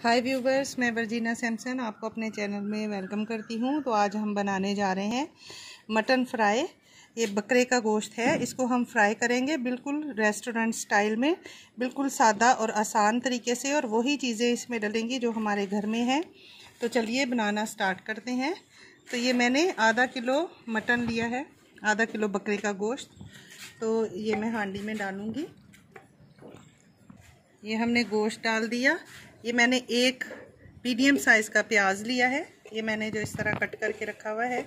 हाय viewers मैं Virginia Samson आपको अपने चैनल में वेलकम करती हूँ। तो आज हम बनाने जा रहे हैं मटन फ्राई। ये बकरे का गोश्त है। इसको हम फ्राई करेंगे बिल्कुल रेस्टोरेंट स्टाइल में, बिल्कुल सादा और आसान तरीके से और वही चीज़ें इसमें डलेंगी जो हमारे घर में है। तो चलिए बनाना स्टार्ट करते हैं। तो ये मैंने आधा किलो मटन लिया है, आधा किलो बकरे का गोश्त। तो ये मैं हांडी में डालूँगी। ये हमने गोश्त डाल दिया। ये मैंने एक मीडियम साइज़ का प्याज लिया है। ये मैंने जो इस तरह कट करके रखा हुआ है।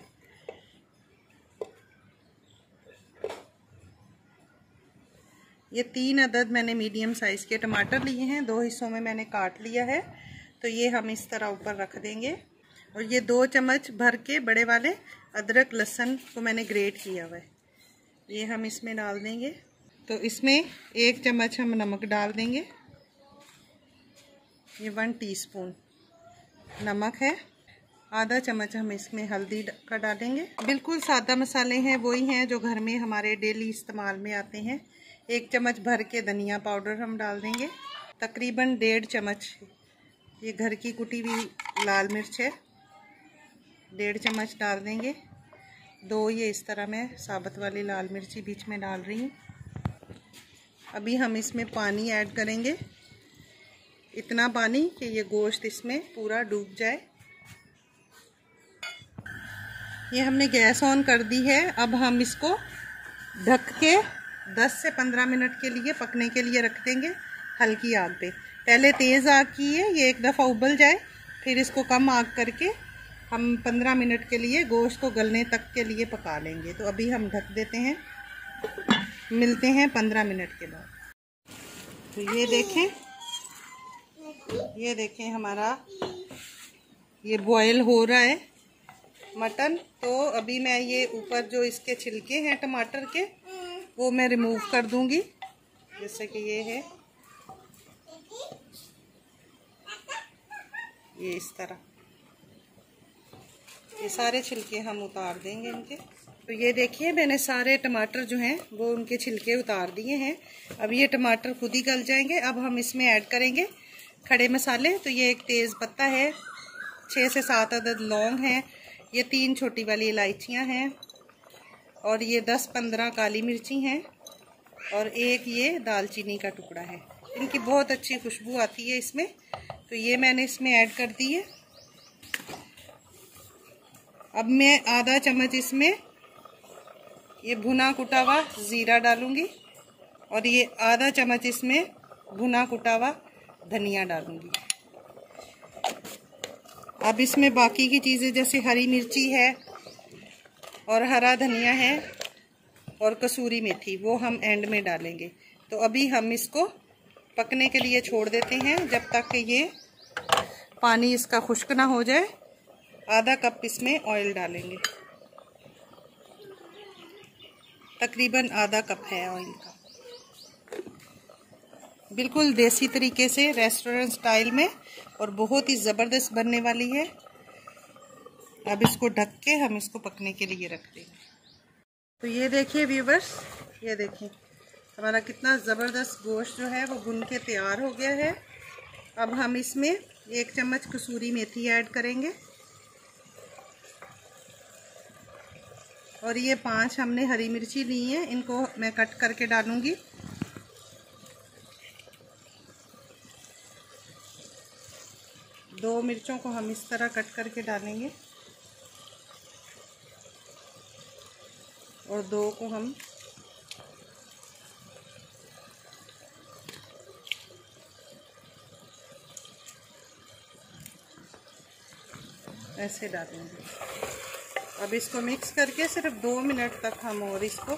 ये तीन अदद मैंने मीडियम साइज़ के टमाटर लिए हैं। दो हिस्सों में मैंने काट लिया है। तो ये हम इस तरह ऊपर रख देंगे। और ये दो चम्मच भर के बड़े वाले अदरक लहसन को मैंने ग्रेट किया हुआ है। ये हम इसमें डाल देंगे। तो इसमें एक चम्मच हम नमक डाल देंगे। ये वन टीस्पून। नमक है। आधा चम्मच हम इसमें हल्दी का डालेंगे। बिल्कुल सादा मसाले हैं, वही हैं जो घर में हमारे डेली इस्तेमाल में आते हैं। एक चम्मच भर के धनिया पाउडर हम डाल देंगे। तकरीबन डेढ़ चम्मच ये घर की कुटी हुई लाल मिर्च है। डेढ़ चम्मच डाल देंगे। दो ये इस तरह मैं साबत वाली लाल मिर्ची बीच में डाल रही हूँ। अभी हम इसमें पानी ऐड करेंगे। इतना पानी कि ये गोश्त इसमें पूरा डूब जाए। ये हमने गैस ऑन कर दी है। अब हम इसको ढक के 10 से 15 मिनट के लिए पकने के लिए रख देंगे हल्की आग पे। पहले तेज़ आग की है, ये एक दफ़ा उबल जाए, फिर इसको कम आग करके हम 15 मिनट के लिए गोश्त को गलने तक के लिए पका लेंगे। तो अभी हम ढक देते हैं। मिलते हैं 15 मिनट के बाद। तो ये देखें ये देखें हमारा, ये बॉयल हो रहा है, मटन। तो अभी मैं ये ऊपर जो इसके छिलके हैं टमाटर के, वो मैं रिमूव कर दूँगी, जैसे कि ये है। ये इस तरह। ये सारे छिलके हम उतार देंगे इनके। तो ये देखिए, मैंने सारे टमाटर जो हैं, वो उनके छिलके उतार दिए हैं। अब ये टमाटर खुद ही गल जाएँगे। अब हम इसमें ऐड करेंगे। खड़े मसाले तो ये एक तेज़ पत्ता है छः से सात अदद लौंग हैं, ये तीन छोटी वाली इलायचियाँ हैं, और ये दस पंद्रह काली मिर्ची हैं, और एक ये दालचीनी का टुकड़ा है। इनकी बहुत अच्छी खुशबू आती है इसमें तो ये मैंने इसमें ऐड कर दी है। अब मैं आधा चम्मच इसमें ये भुना कुटा हुआ ज़ीरा डालूँगी, और ये आधा चम्मच इसमें भुना कुटा हुआ धनिया डालूँगी। अब इसमें बाकी की चीज़ें, जैसे हरी मिर्ची है और हरा धनिया है और कसूरी मेथी, वो हम एंड में डालेंगे। तो अभी हम इसको पकने के लिए छोड़ देते हैं, जब तक कि ये पानी इसका खुश्क ना हो जाए। आधा कप इसमें ऑयल डालेंगे। तकरीबन आधा कप है ऑयल का। बिल्कुल देसी तरीके से रेस्टोरेंट स्टाइल में और बहुत ही ज़बरदस्त बनने वाली है। अब इसको ढक के हम इसको पकने के लिए रख देंगे तो ये देखिए व्यूवर्स ये देखिए। हमारा कितना ज़बरदस्त गोश्त जो है वो भुन के तैयार हो गया है। अब हम इसमें एक चम्मच कसूरी मेथी ऐड करेंगे। और ये पाँच हमने हरी मिर्ची ली है, इनको मैं कट करके डालूँगी। दो मिर्चों को हम इस तरह कट करके डालेंगे। और दो को हम ऐसे डालेंगे। अब इसको मिक्स करके सिर्फ़ दो मिनट तक हम और इसको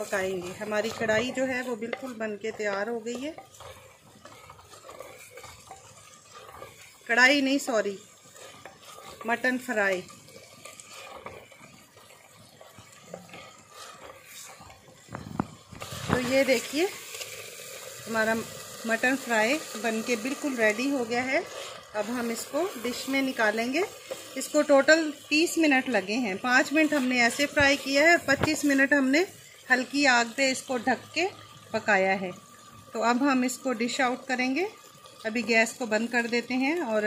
पकाएँगे। हमारी कढ़ाई जो है वो बिल्कुल बन के तैयार हो गई है। कढ़ाई नहीं सॉरी मटन फ्राई तो ये देखिए, हमारा मटन फ्राई बन के बिल्कुल रेडी हो गया है। अब हम इसको डिश में निकालेंगे। इसको टोटल 30 मिनट लगे हैं। पाँच मिनट हमने ऐसे फ्राई किया है 25 मिनट हमने हल्की आग पे इसको ढक के पकाया है। तो अब हम इसको डिश आउट करेंगे। अभी गैस को बंद कर देते हैं और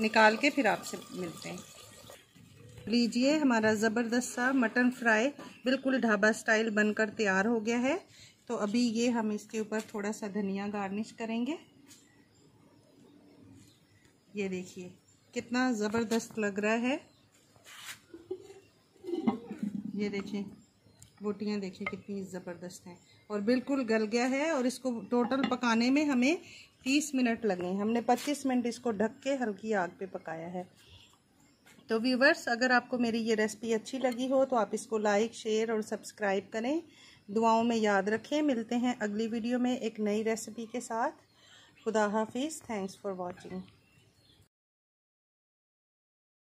निकाल के फिर आपसे मिलते हैं। लीजिए हमारा ज़बरदस्त सा मटन फ्राई, बिल्कुल ढाबा स्टाइल बनकर तैयार हो गया है। तो अभी ये हम इसके ऊपर थोड़ा सा धनिया गार्निश करेंगे। ये देखिए, कितना ज़बरदस्त लग रहा है। ये देखिए, बोटियाँ देखिए कितनी ज़बरदस्त हैं। और बिल्कुल गल गया है और इसको टोटल पकाने में हमें 30 मिनट लगे हमने 25 मिनट इसको ढक के हल्की आग पे पकाया है। तो व्यूवर्स अगर आपको मेरी ये रेसिपी अच्छी लगी हो तो आप इसको लाइक शेयर और सब्सक्राइब करें। दुआओं में याद रखें। मिलते हैं अगली वीडियो में एक नई रेसिपी के साथ। खुदा हाफिज़। Thanks for watching